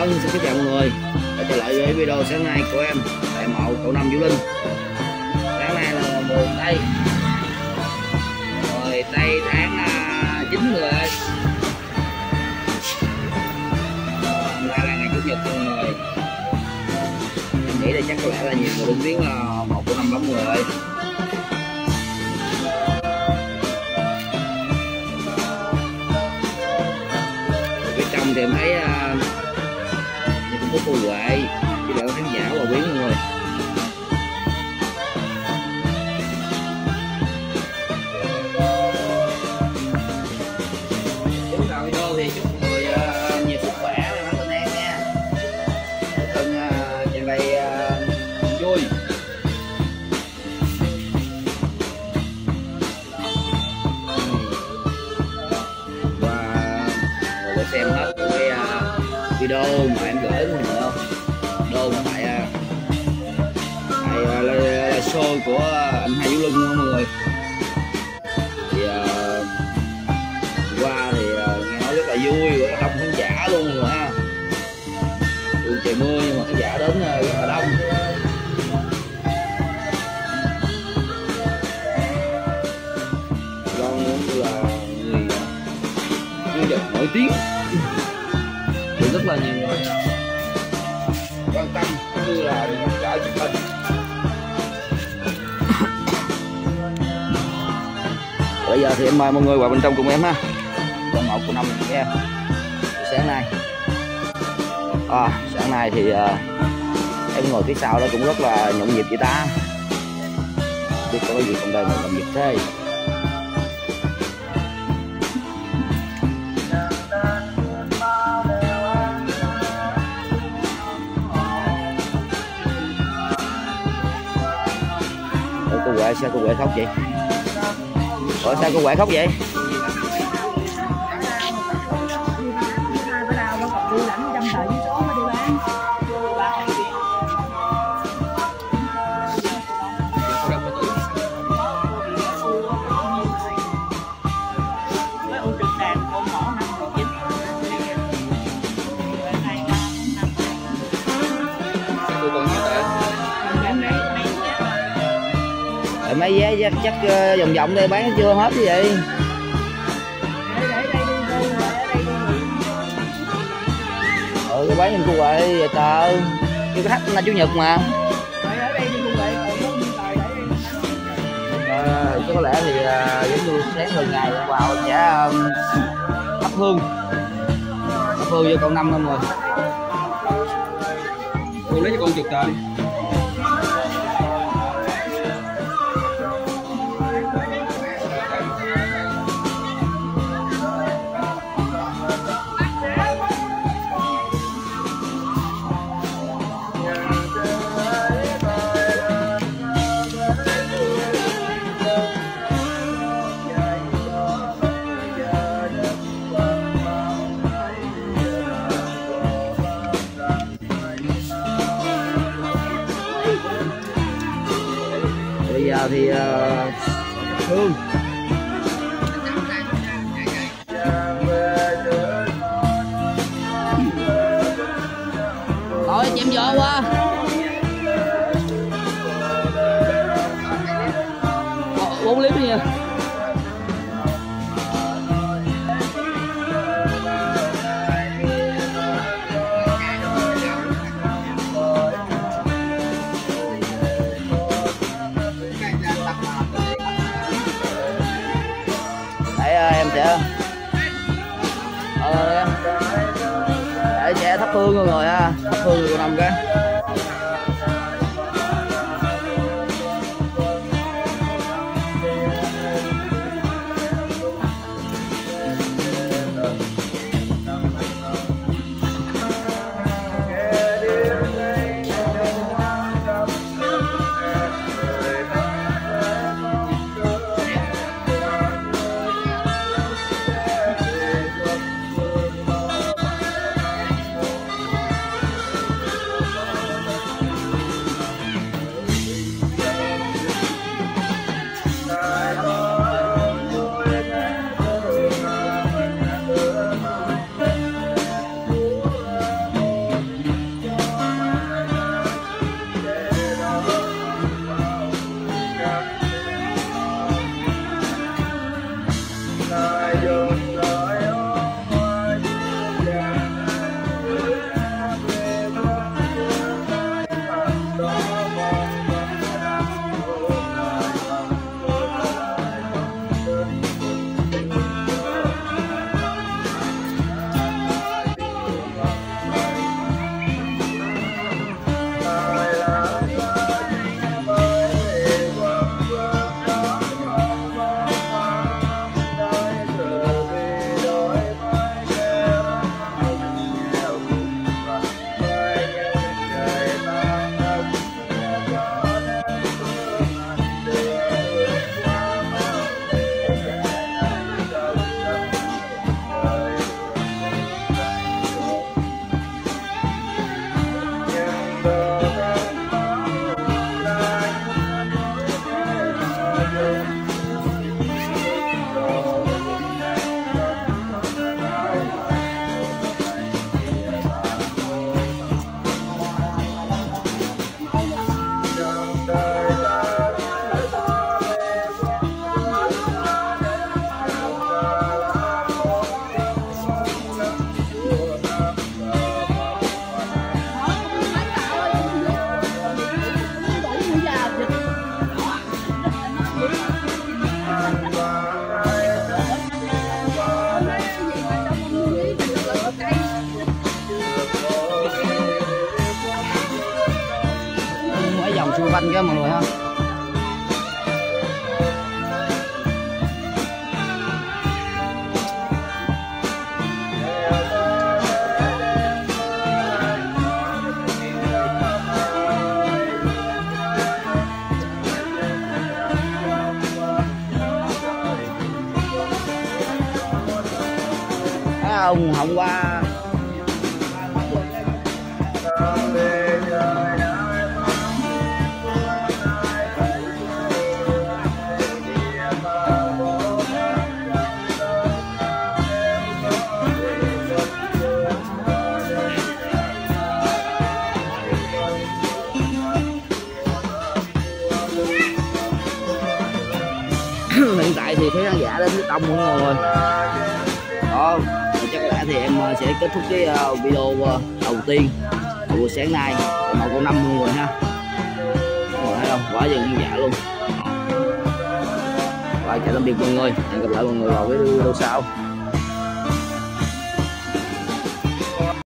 Vâng, xin kính chào mọi người. Đã trở lại với video sáng nay của em Tại mộ cậu năm Vũ Linh. Sáng nay là mùa Tây. Rồi Tây tháng à, chín uh, người ơi Hôm nay là ngày Chủ nhật mọi người. Em nghĩ là chắc có lẽ là nhiều người đến tiếng là một của năm lắm người ơi trong thì em thấy uh, của tôi vậy chỉ đạo khán giả mà biến thôi. Video mà em gửi mọi người không đô tại à, tại à, show của anh hai Vũ Linh mọi người? Thì à, qua thì à, nghe nói rất là vui rất là đông khán giả luôn rồi ha. Dù trời mưa nhưng mà khán giả đến rất là đông. Don cũng là người nhân nổi tiếng rất là nhiều người. Quan tâm cũng như là hỗ trợ chụp hình bây giờ thì em mời mọi người vào bên trong cùng em ha. Con một của năm em. Sáng nay. À, sáng nay thì uh, em ngồi phía sau đó cũng rất là nhộn nhịp vậy ta. Biết có cái gì trong đời mà nhộn nhịp thế cô Huệ sao cô Huệ khóc vậy? Ủa sao cô Huệ khóc vậy? Rồi mấy vé chắc, chắc ờ, vòng vòng đây bán chưa hết như vậy? Ừ cái bán giùm cô Huệ vậy tờ cái khách là chủ nhật mà. À, chứ có lẽ thì ờ, giống như sáng thường ngày vào sẽ thắp hương. Thắp hương cho con năm năm rồi. Cô lấy cho con chục tờ nào thì ờ, ừ. hương thôi chém gió quá. Để sẽ thắp hương mọi người ha thắp hương văn kia cái mọi người ha à, ông không hôm qua. Hiện thì thấy khán giả đến rất đông mọi người đó và chắc lẽ thì em ờ, sẽ kết thúc cái ờ, video ờ, đầu tiên buổi sáng nay. Màu con năm mọi người ha. Mọi thấy không quá dừng khán giả luôn. Và chào tạm biệt mọi người. Hẹn gặp lại mọi người vào cái video sau.